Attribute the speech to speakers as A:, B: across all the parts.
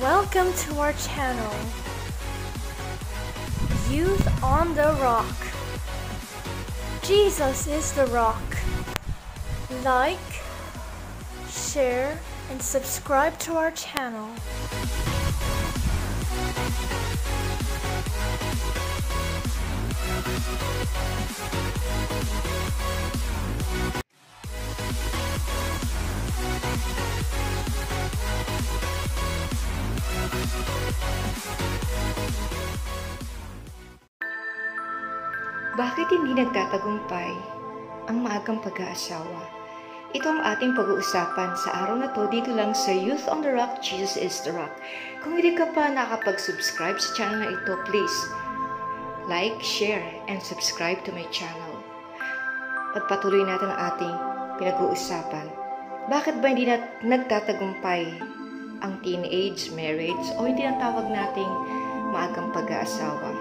A: Welcome to our channel, Youth on the Rock. Jesus is the rock. Like, share, and subscribe to our channel.
B: Bakit hindi nagtatagumpay ang maagang pag-aasawa? Ito ang ating pag-uusapan sa araw na to dito lang sa Youth on the Rock, Jesus is the Rock. Kung hindi ka pa nakapag-subscribe sa channel na ito, please like, share, and subscribe to my channel. Pagpatuloy natin ang ating pinag-uusapan. Bakit ba hindi na nagtatagumpay ang teenage marriage o hindi natawag nating maagang pag-aasawa?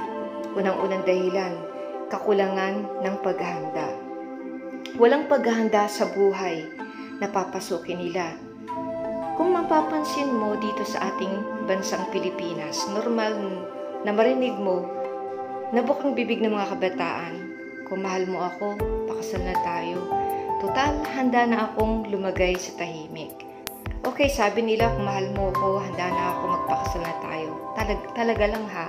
B: Unang-unang dahilan, kakulangan ng paghahanda. Walang paghahanda sa buhay na papasukin nila. Kung mapapansin mo dito sa ating bansang Pilipinas, normal na marinig mo na bukang bibig ng mga kabataan, kung mahal mo ako, pakasal na tayo. Total, handa na akong lumagay sa tahimik. Okay, sabi nila kung mahal mo ako, handa na ako magpakasal na tayo. Talag, talaga lang ha.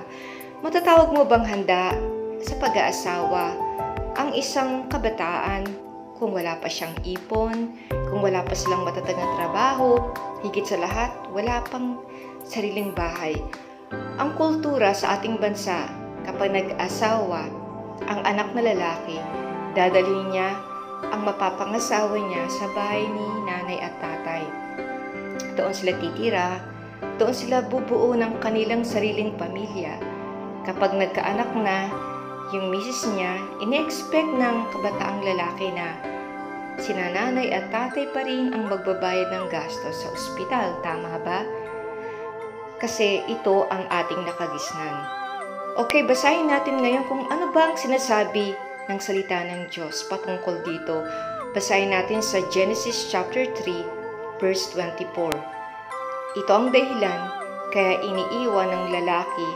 B: Matatawag mo bang handa sa pag-aasawa ang isang kabataan kung wala pa siyang ipon, kung wala pa silang matatag na trabaho, higit sa lahat, wala pang sariling bahay. Ang kultura sa ating bansa, kapag nag-asawa, ang anak na lalaki, dadalhin niya ang mapapangasawa niya sa bahay ni nanay at tatay. Doon sila titira, doon sila bubuo ng kanilang sariling pamilya. Kapag nagkaanak na, yung misis niya, ine-expect ng kabataang lalaki na sina at tatay pa rin ang magbabayad ng gastos sa ospital. Tama ba? Kasi ito ang ating nakagisnan. Okay, basahin natin ngayon kung ano ba ang sinasabi ng salita ng Diyos patungkol dito. Basahin natin sa Genesis chapter 3, verse 24. Ito ang dahilan kaya iniiwan ng lalaki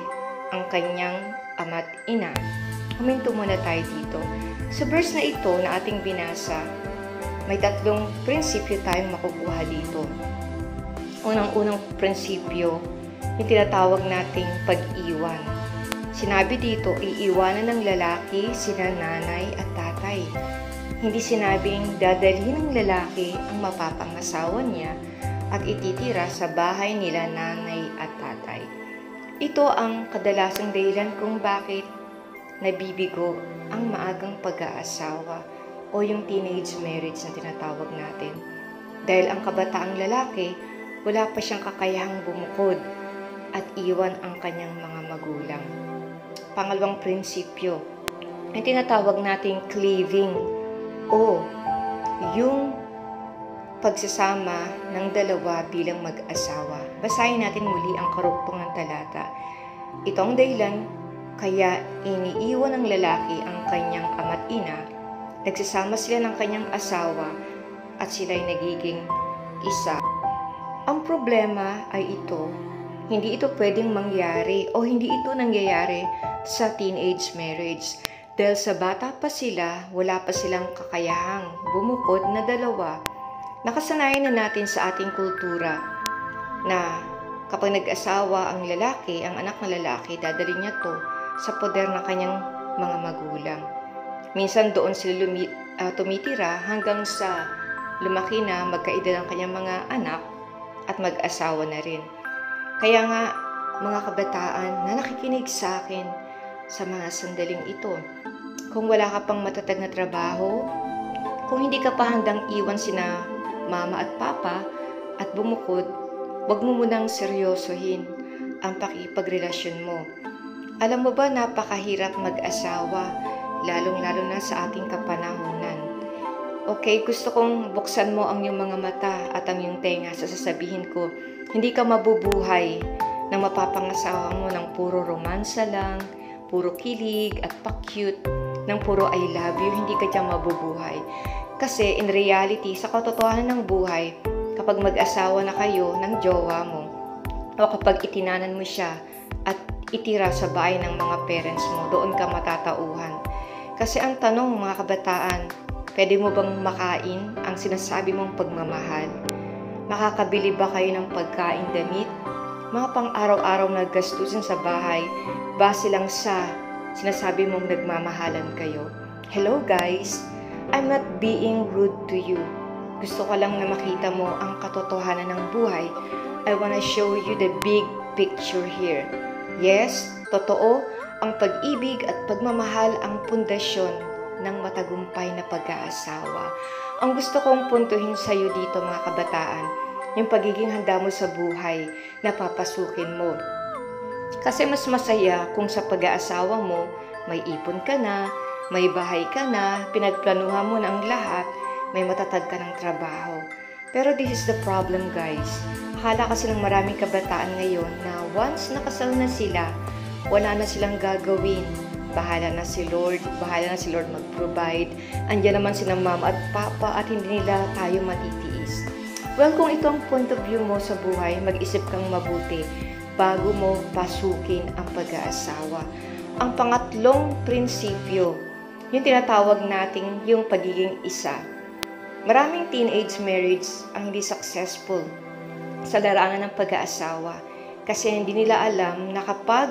B: ang kanyang ama't ina. Huminto muna tayo dito. Sa verse na ito na ating binasa, may tatlong prinsipyo tayong makukuha dito. Unang-unang prinsipyo, yung tinatawag nating pag-iwan. Sinabi dito, iiwanan ng lalaki sina nanay at tatay. Hindi sinabing dadalhin ng lalaki ang mapapangasawa niya at ititira sa bahay nila nanay at tatay. Ito ang kadalasang dahilan kung bakit nabibigo ang maagang pag-aasawa o yung teenage marriage na tinatawag natin. Dahil ang kabataang lalaki, wala pa siyang kakayahang bumukod at iwan ang kanyang mga magulang. Pangalawang prinsipyo, ay tinatawag nating cleaving o yung pagsasama ng dalawa bilang mag-asawa. Basahin natin muli ang karugtong ng talata. Ito ang dahilan kaya iniiwan ng lalaki ang kanyang ama't ina, nagsasama sila ng kanyang asawa at sila'y nagiging isa. Ang problema ay ito, hindi ito pwedeng mangyari o hindi ito nangyayari sa teenage marriage. Dahil sa bata pa sila, wala pa silang kakayahang bumukod na dalawa. Nakasanayan na natin sa ating kultura na kapag nag-asawa ang lalaki, ang anak na lalaki, dadalhin niya to sa poder ng kanyang mga magulang. Minsan doon sila lumi, uh, tumitira hanggang sa lumaki na magkaedad ang kanyang mga anak at mag-asawa na rin. Kaya nga, mga kabataan na nakikinig sa akin sa mga sandaling ito, kung wala ka pang matatag na trabaho, kung hindi ka pa handang iwan sina mama at papa at bumukod, wag mo munang seryosohin ang pakipagrelasyon mo alam mo ba napakahirap mag-asawa, lalong-lalo na sa ating kapanahunan. Okay, gusto kong buksan mo ang iyong mga mata at ang iyong tenga sa sasabihin ko, hindi ka mabubuhay na mapapangasawa mo ng puro romansa lang, puro kilig at pa-cute, ng puro I love you, hindi ka dyan mabubuhay. Kasi in reality, sa katotohanan ng buhay, kapag mag-asawa na kayo ng jowa mo, o kapag itinanan mo siya itira sa bahay ng mga parents mo, doon ka matatauhan. Kasi ang tanong mga kabataan, pwede mo bang makain ang sinasabi mong pagmamahal? Makakabili ba kayo ng pagkain damit? Mga pang-araw-araw na gastusin sa bahay, base lang sa sinasabi mong nagmamahalan kayo. Hello guys! I'm not being rude to you. Gusto ko lang na makita mo ang katotohanan ng buhay. I wanna show you the big picture here. Yes, totoo, ang pag-ibig at pagmamahal ang pundasyon ng matagumpay na pag-aasawa. Ang gusto kong puntuhin sa iyo dito mga kabataan, yung pagiging handa mo sa buhay na papasukin mo. Kasi mas masaya kung sa pag-aasawa mo, may ipon ka na, may bahay ka na, pinagplanuhan mo na ang lahat, may matatag ka ng trabaho. Pero this is the problem guys. Akala kasi ng maraming kabataan ngayon na once nakasal na sila, wala na silang gagawin. Bahala na si Lord, bahala na si Lord mag-provide. Andiyan naman sila mama at papa at hindi nila tayo matitiis. Well, kung ito ang point of view mo sa buhay, mag-isip kang mabuti bago mo pasukin ang pag-aasawa. Ang pangatlong prinsipyo, yung tinatawag nating yung pagiging isa. Maraming teenage marriage ang hindi successful sa larangan ng pag-aasawa kasi hindi nila alam na kapag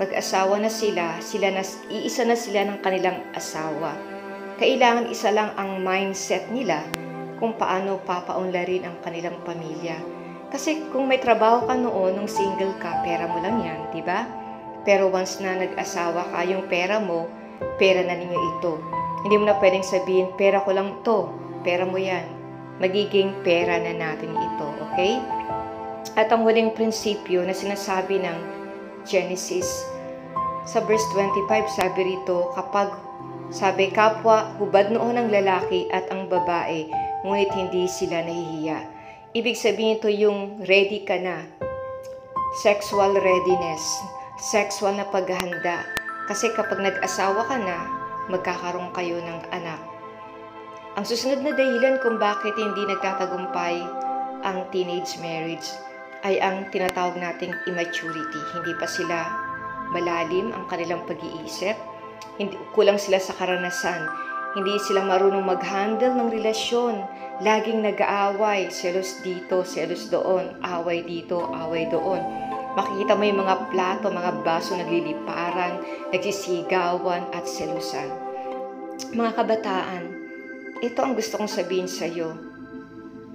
B: mag-asawa na sila, sila na, iisa na sila ng kanilang asawa. Kailangan isa lang ang mindset nila kung paano papaunlarin ang kanilang pamilya. Kasi kung may trabaho ka noon, nung single ka, pera mo lang yan, di ba? Pero once na nag-asawa ka, yung pera mo, pera na ninyo ito. Hindi mo na pwedeng sabihin, pera ko lang to, pera mo yan. Magiging pera na natin ito, okay? At ang huling prinsipyo na sinasabi ng Genesis, sa verse 25, sabi rito, kapag sabi kapwa, hubad noon ang lalaki at ang babae, ngunit hindi sila nahihiya. Ibig sabihin ito yung ready ka na. Sexual readiness. Sexual na paghahanda. Kasi kapag nag-asawa ka na, magkakaroon kayo ng anak. Ang susunod na dahilan kung bakit hindi nagtatagumpay ang teenage marriage ay ang tinatawag nating immaturity. Hindi pa sila malalim ang kanilang pag-iisip, hindi, kulang sila sa karanasan, hindi sila marunong mag-handle ng relasyon, laging nag-aaway, selos dito, selos doon, away dito, away doon. Makikita mo yung mga plato, mga baso nagliliparan, nagsisigawan at selusan. Mga kabataan, ito ang gusto kong sabihin sa iyo.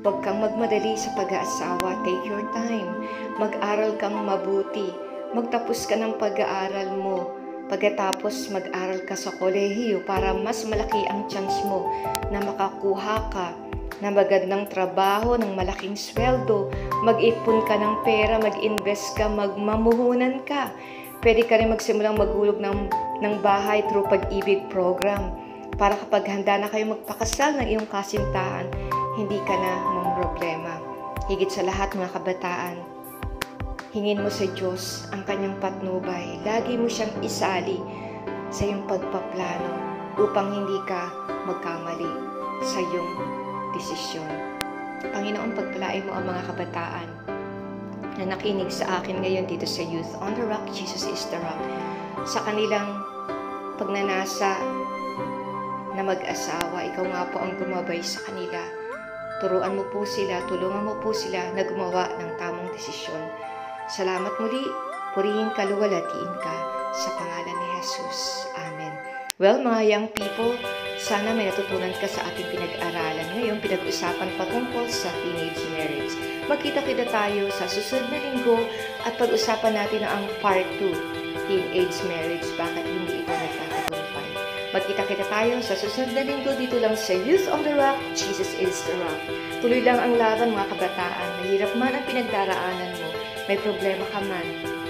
B: Huwag kang magmadali sa pag-aasawa. Take your time. Mag-aral kang mabuti magtapos ka ng pag-aaral mo. Pagkatapos mag-aral ka sa kolehiyo para mas malaki ang chance mo na makakuha ka na magandang trabaho, ng malaking sweldo, mag-ipon ka ng pera, mag-invest ka, magmamuhunan ka. Pwede ka rin magsimulang maghulog ng, ng bahay through pag-ibig program para kapag handa na kayo magpakasal ng iyong kasintahan, hindi ka na mang problema. Higit sa lahat mga kabataan, Hingin mo sa Diyos ang kanyang patnubay. Lagi mo siyang isali sa iyong pagpaplano upang hindi ka magkamali sa iyong desisyon. Panginoon, pagpalain mo ang mga kabataan na nakinig sa akin ngayon dito sa Youth on the Rock, Jesus is the Rock. Sa kanilang pagnanasa na mag-asawa, ikaw nga po ang gumabay sa kanila. Turuan mo po sila, tulungan mo po sila na gumawa ng tamang desisyon Salamat muli, purihin kaluwalhatiin ka sa pangalan ni Jesus. Amen. Well, mga young people, sana may natutunan ka sa ating pinag-aralan ngayon, pinag-usapan patungkol sa teenage marriage. Magkita-kita tayo sa susunod na linggo at pag-usapan natin ang part 2, teenage marriage, bakit hindi. Magkita-kita tayo sa susunod na linggo dito lang sa Youth on the Rock, Jesus is the Rock. Tuloy lang ang laban mga kabataan, mahirap man ang pinagdaraanan mo, may problema ka man,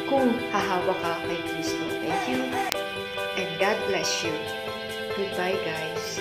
B: kung hahawa ka kay Kristo. Thank you and God bless you. Goodbye guys.